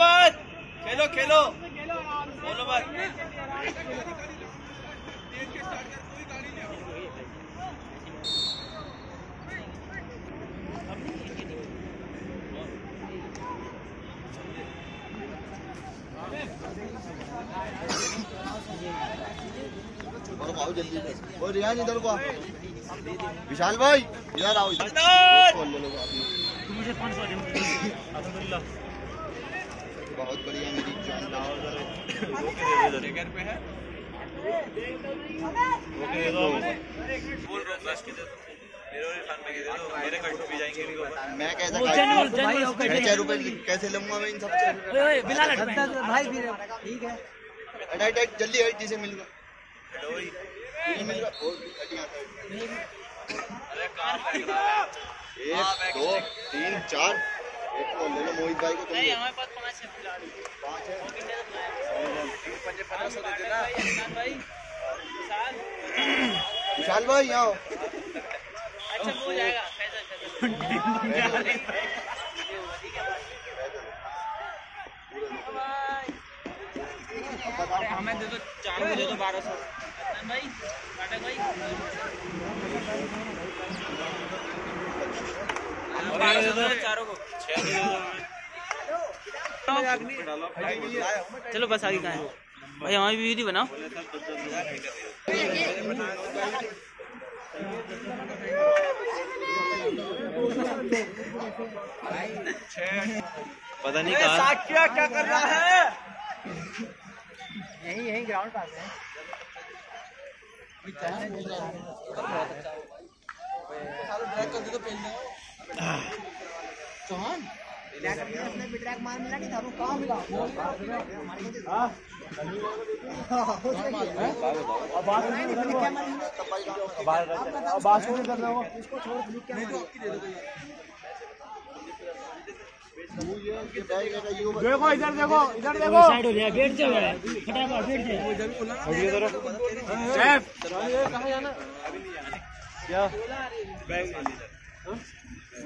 मत खेलो खेलो। बोलो मत और आओ। जल्दी और रियान इधर को विशाल भाई इधर आओ इधर मुझे बहुत बढ़िया मेरी जान घर पे है ओके दे दो बोल रहा के दे दो मेरे और इरफान के दे दो मेरे कट भी जाएँगे मैं कैसा छह रुपए कैसे लूँगा मैं इन सब ओए बिलाल भाई। फिर ठीक है। हट हट हट जल्दी हट जिसे मिल गया। हेलो भाई। मिल गया और हट अरे कहाँ बैठ रहा है। एक दो तीन चार। एक को ले लो मोहित भाई को तुम नहीं हमारे पास विशाल भाई यहाँ आओ। अच्छा हो जाएगा। हमें दे दो चार दे दो बारह सौ। भाई भाई। बारह दो चारों चलो बस आगे कहाँ है? भाई हमारी वीडियो बनाओ। पता नहीं कहाँ। क्या क्या कर रहा है? यही यही ग्राउंड पास है। चौहान? अपने बिट्रैक मार मिला नहीं था वो कहाँ मिला देखो इधर देखो इधर साइड हो जाए बैठ जाओ फटाफट बैठ जाओ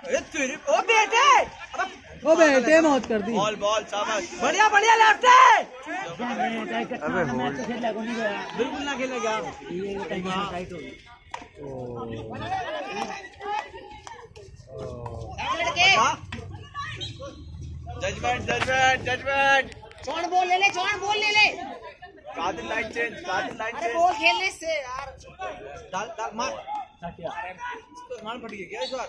ओ बेटे! मौत कर दी। बॉल बॉल शाबाश। बढ़िया बढ़िया लेफ़्ट है अबे गया बिल्कुल ना खेलेगा। ये टाइम टाइट हो? गया जजमेंट जजमेंट जजमेंट छोड़ बोल ले ले छोड़ बोल ले ले। कादिल लाइन चेंज कादिल लाइन चेंज बोल खेलने से यार। डाल डाल मार। मार फट गया क्या इस बार?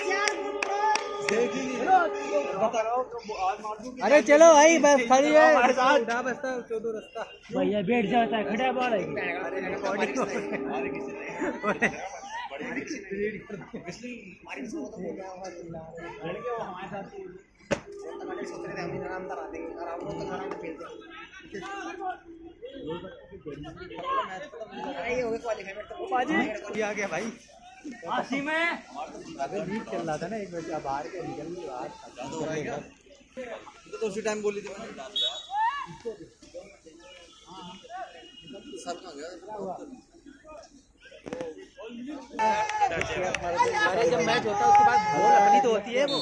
अरे चलो भाई बस खड़ी है। उठा बसता चौदह रास्ता। भैया बैठ जाता है खड़ा बॉल है तो हो तो ये आ गया भाई। आसी में अबे लीग चल रहा था ना एक बच्चा बाहर के निकल गई बाहर तो उसी टाइम बोली थी मैंने डाल सब कहाँ गया अरे जब मैच होता है उसके बाद बॉल अपनी तो होती है वो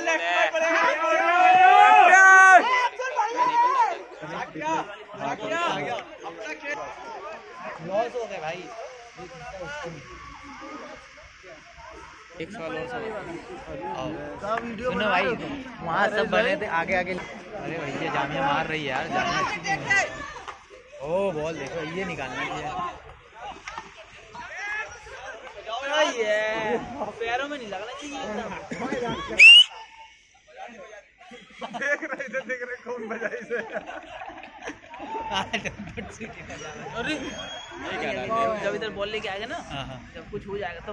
लेफ़्ट लॉस हो गए भाई एक साल और सब सुनो भाई वहाँ सब बने थे आगे आगे। अरे भैया जामिया मार रही है यार जामिया। है। ओ बॉल देखो ये निकालना चाहिए ये पैरों में नहीं लगना चाहिए। देख रहे थे देख रहे कौन बजाई से अरे जब इधर बॉल लेके आएगा ना जब कुछ हो जाएगा तो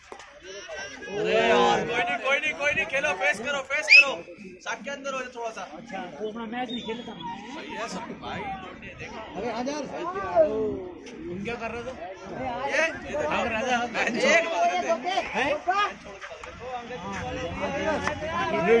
अरे यार कोई नहीं कोई नहीं कोई नहीं खेलो फेस करो फेस करो। साथ के अंदर हो जाओ थोड़ा सा। अच्छा वो अपना मैच नहीं खेलता सही है सब भाई देखो। अरे आ जा। तुम क्या कर रहे थे ये ये देखो मैच एक ये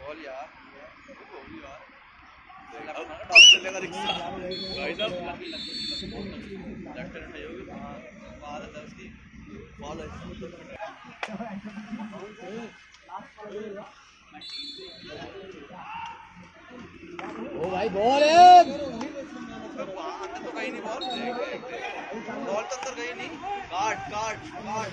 बॉल यार। भाई साहब लेफ़्ट हैंड होगी बाहर है उसकी बॉल है ओ भाई बॉल है तो कहीं नहीं बॉल बॉल तो अंदर गई नहीं। काट काट काट।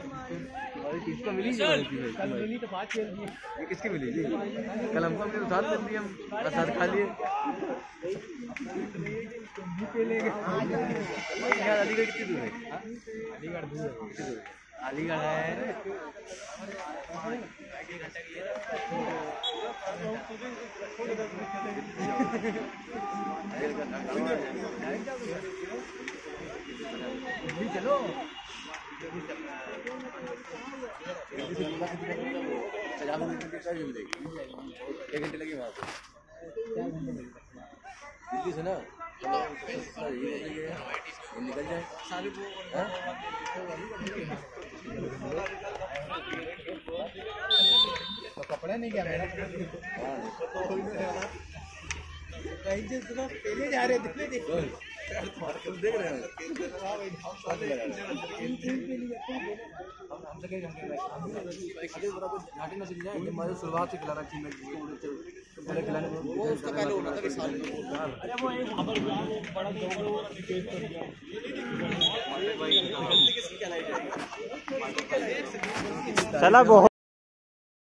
किसको मिली किसकी मिली जी कल हमको हमने साथ कर दिए हम प्रसाद खा लिए अलीगढ़ कितनी दूर है अलीगढ़ दूर है? अलीगढ़ है चलो एक घंटे लगे वहाँ पे से ना निकल जाए? तो कपड़े नहीं क्या मेरा पहले जा रहे थे देख रहे हो शुरुआत से खिला रहा थी मैं पहले खिलाने वो उसका पहले होना था कि साल चला बहुत